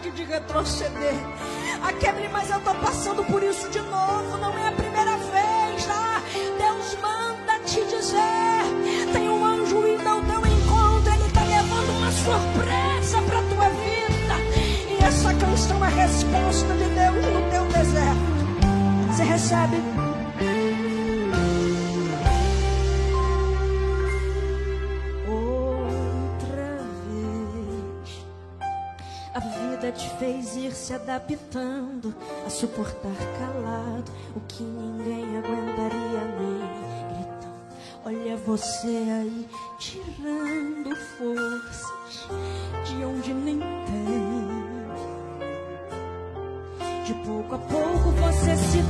vontade de retroceder. Aquele, mas eu estou passando por isso de novo, não é a primeira vez, tá? Deus manda te dizer: tem um anjo indo ao teu encontro, ele está levando uma surpresa para tua vida. E essa canção é a resposta de Deus no teu deserto. Você recebe? Te fez ir se adaptando a suportar calado o que ninguém aguentaria nem gritando. Olha você aí tirando forças de onde nem tem. De pouco a pouco você se